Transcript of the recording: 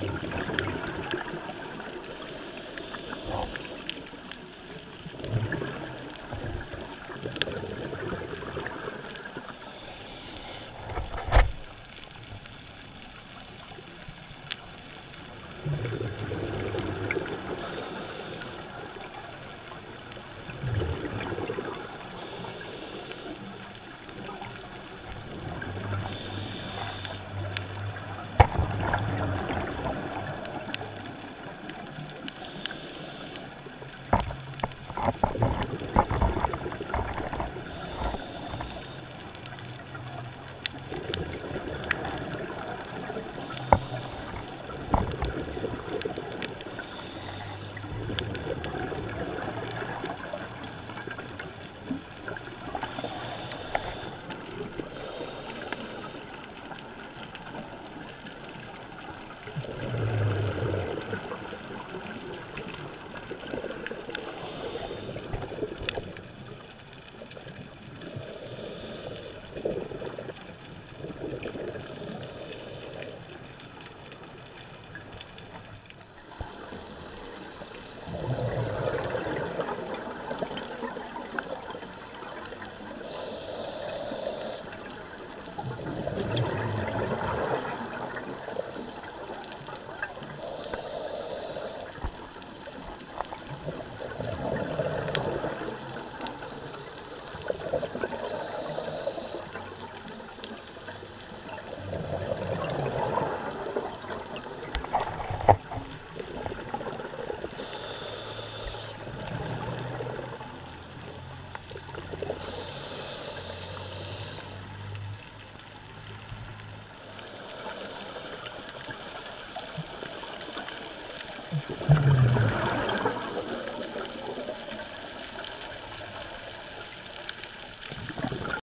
Thank